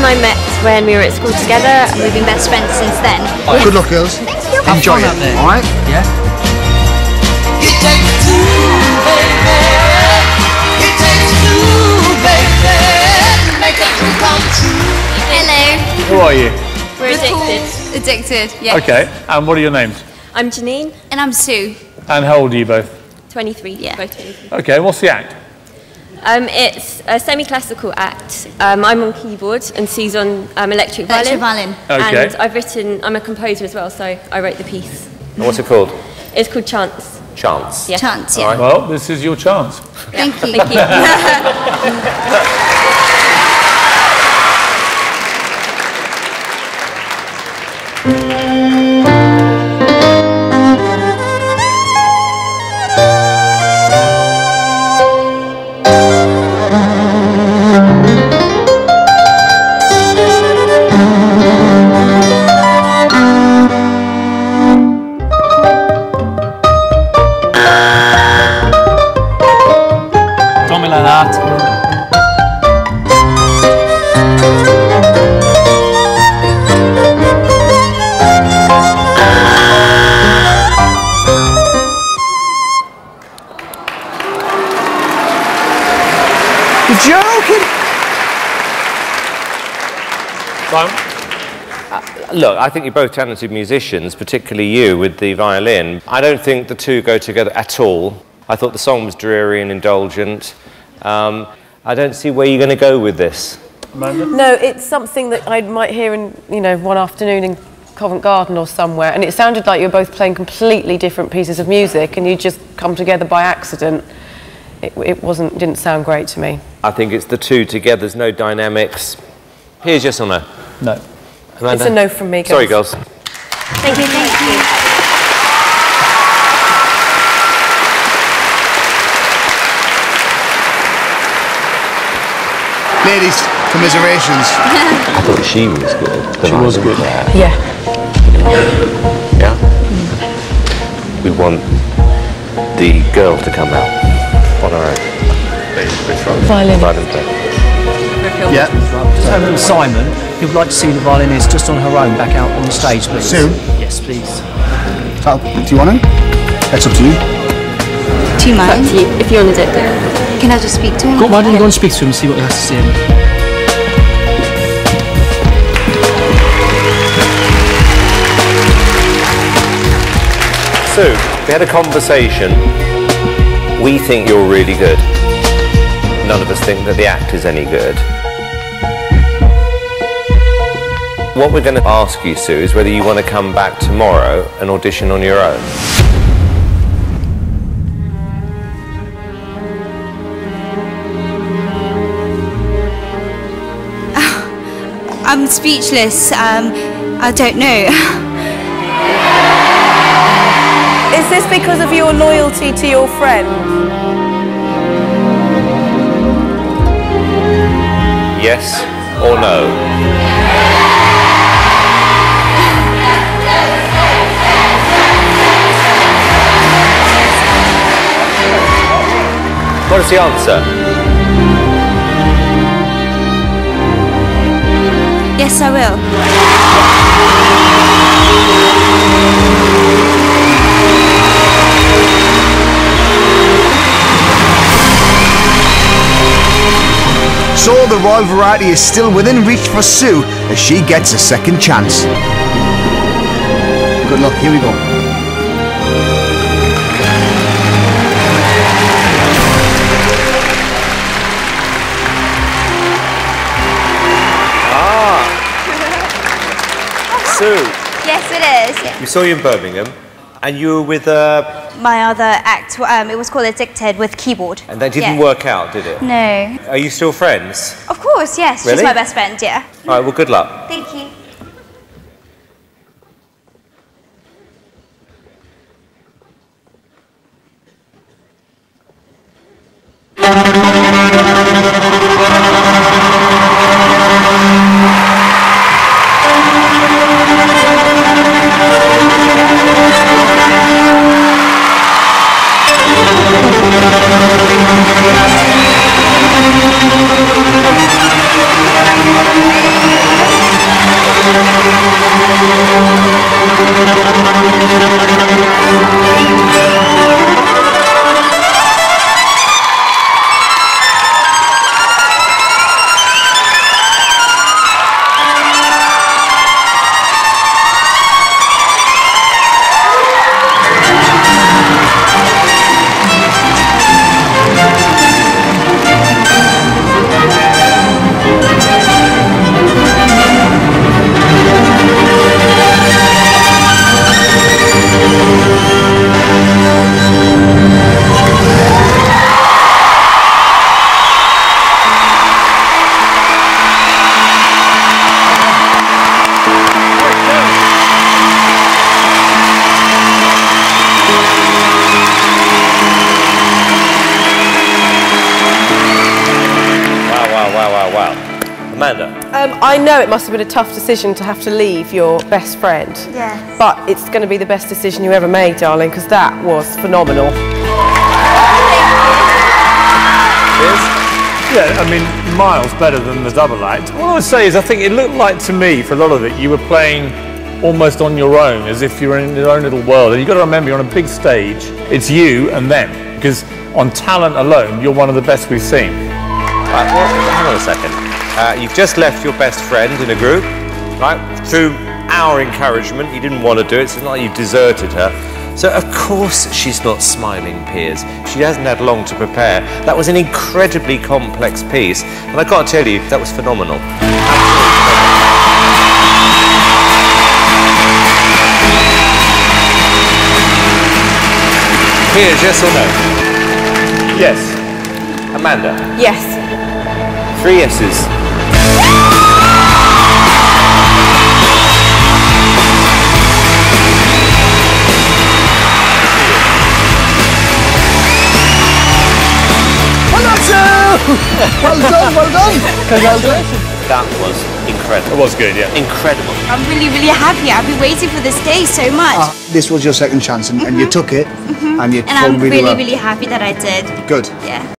him I met when we were at school together. We've been best friends since then. Good luck, girls. Have Enjoy fun it. there. All right. Yeah. It takes two, baby. It takes two, baby, to make a dream come true. Hello. Who are you? We're addicted. Addicted, yeah. Okay, and what are your names? I'm Janine, And I'm Sue. And how old are you both? 23. Yeah. Both 23. Okay, what's the act? Um, it's a semi-classical act. Um, I'm on keyboard and Sue's on um, electric violin. Electric violin. Okay. And I've written, I'm a composer as well, so I wrote the piece. And what's it called? It's called Chance. Chance. Yeah. Chance, yeah. Well, this is your chance. Thank you. Thank you. You're joking. Look, I think you're both talented musicians, particularly you with the violin. I don't think the two go together at all. I thought the song was dreary and indulgent. Um, I don't see where you're going to go with this. Amanda? No, it's something that I might hear in, you know, one afternoon in Covent Garden or somewhere, and it sounded like you were both playing completely different pieces of music, and you just come together by accident. It, it wasn't, didn't sound great to me. I think it's the two together. There's no dynamics. Here's yes or no. No. It's a no from me, Sorry, girls. girls. Thank you, thank you. Ladies, commiserations. I thought she was good. She was good. Yeah. Yeah? We want the girl to come out on her own. Violin. Violin player. Yeah. Just over to Simon, who would like to see the violinist just on her own back out on the stage, please. Sue? Yes, please. Tal, do you want him? That's up to you. Do you mind? If you, if you want to do it. Can I just speak to him? Go, why don't you go and speak to him and see what he has to say? Sue, we had a conversation. We think you're really good. None of us think that the act is any good. What we're going to ask you, Sue, is whether you want to come back tomorrow and audition on your own. I'm speechless. Um, I don't know. Is this because of your loyalty to your friend? Yes or no? What is the answer? yes, I will. So the Royal Variety is still within reach for Sue as she gets a second chance. Good luck, here we go. Ah! Sue, Yes, it is. Yeah. we saw you in Birmingham and you were with uh My other act, um, it was called Addicted with keyboard. and that didn't Yeah. work out, did it? No. Are you still friends? Of course, yes. Really? She's my best friend, yeah. All right, well, good luck. Thank you. Thank I know it must have been a tough decision to have to leave your best friend. Yes. But it's going to be the best decision you ever made, darling, because that was phenomenal. Yeah, I mean, miles better than the double act. What I would say is, I think it looked like to me, for a lot of it, you were playing almost on your own, as if you were in your own little world. And you've got to remember, you're on a big stage. It's you and them, because on talent alone, you're one of the best we've seen. Right, well, hang on a second. Uh, you've just left your best friend in a group, right? Through our encouragement, you didn't want to do it. It's not like you deserted her. So of course she's not smiling, Piers. She hasn't had long to prepare. That was an incredibly complex piece, and I got to tell you, that was phenomenal. Piers, yes or no? Yes. Amanda, Yes. Three yeses. Well done, Sue! well done, well done. Congratulations. That was incredible. It was good, yeah. Incredible. I'm really, really happy. I've been waiting for this day so much. Ah, this was your second chance and, and you took it and you and I'm really, really, well. really happy that I did. Good. Yeah.